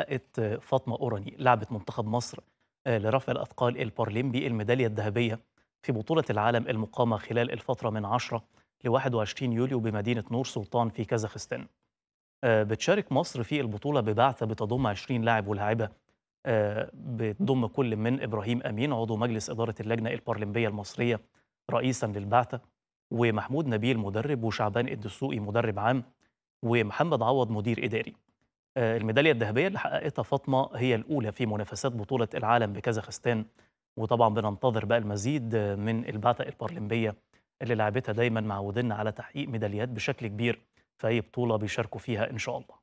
حققت فاطمة أوراني لاعبة منتخب مصر آه، لرفع الأثقال البارالمبي الميدالية الذهبية في بطولة العالم المقامة خلال الفترة من 10 ل 21 يوليو بمدينة نور سلطان في كازاخستان. آه، بتشارك مصر في البطولة ببعثة بتضم 20 لاعب ولاعبة آه، بتضم كل من إبراهيم أمين عضو مجلس إدارة اللجنة البارالمبية المصرية رئيسا للبعثة ومحمود نبيل مدرب وشعبان الدسوقي مدرب عام ومحمد عوض مدير إداري. آه، الميدالية الذهبية اللي حققتها فاطمة هي الأولى في منافسات بطولة العالم بكازاخستان. وطبعا بننتظر بقى المزيد من البعثة البارالمبية اللي لعبتها دايما معودنا على تحقيق ميداليات بشكل كبير في أي بطولة بيشاركوا فيها إن شاء الله.